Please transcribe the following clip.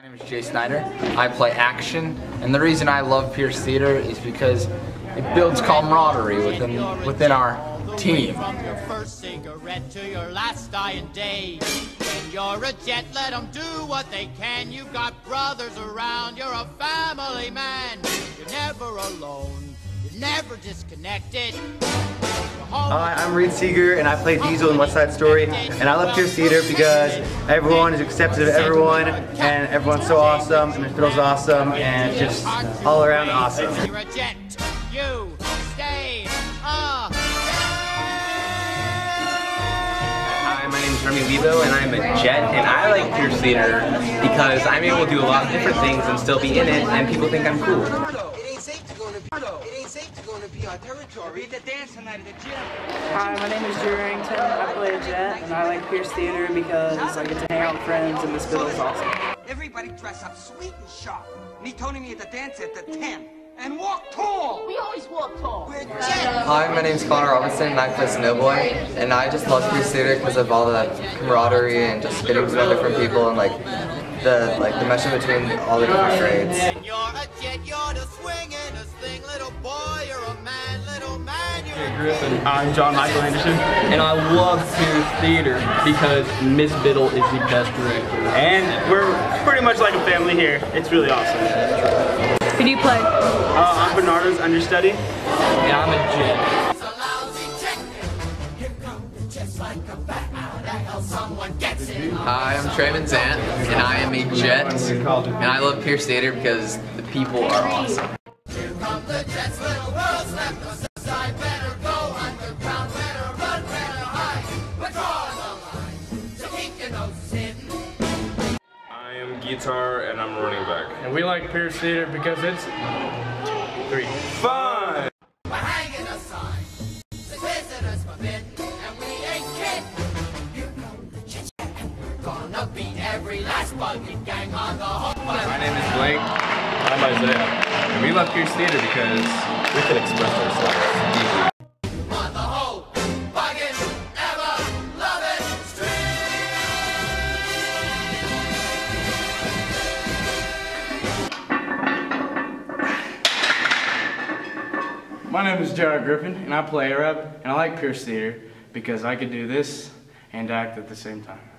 My name is Jay Snyder. I play Action, and the reason I love Pearce Theater is because it builds camaraderie within within our team. From your first cigarette to your last dying day. When you're a jet, let them do what they can. You've got brothers around, you're a family man. You're never alone, you're never disconnected. Hi, I'm Reed Seeger and I play Diesel in West Side Story and I love Pearce Theater because everyone is accepting of everyone and everyone's so awesome and the fiddle's awesome and just all around awesome. You're you stay a Hi, my name is Remy Lebo and I'm a jet and I like Pearce Theater because I'm able to do a lot of different things and still be in it and people think I'm cool. To go into PR territory. The dance tonight at the gym. Hi, my name is Drew Arrington. I play a jet, and I like Pearce Theater because I get to hang out with friends, and this bill is awesome. Everybody dress up sweet and sharp. Me Tony me at the dance at the 10. And walk tall. We always walk tall. We're jet. Hi, my name is Connor Robinson and I play Snowboy and I just love Pearce Theater because of all the camaraderie and just getting to know different people and like the like the meshing between all the different grades. You're a jet, you're Griffin. I'm John Michael Anderson, and I love Pearce Theater because Miss Biddle is the best director. And we're pretty much like a family here. It's really awesome. Who do you play? Uh, I'm Bernardo's understudy, and I'm a jet. Hi, I'm Trayvon Zant and I am a Jet and I love Pearce Theater because the people are awesome. Guitar and I'm running back. And we like Pearce Theater because it's three. Fine! We're hanging a sign. The visitors forbidden, and we ain't kidding. Here come the jets, and we're gonna beat every last bugging gang on the whole My name is Blake. I'm Isaiah. And we love Pearce Theater because we can express ourselves My name is Jared Griffin, and I play A-Rab, and I like Pearce Theater because I could do this and act at the same time.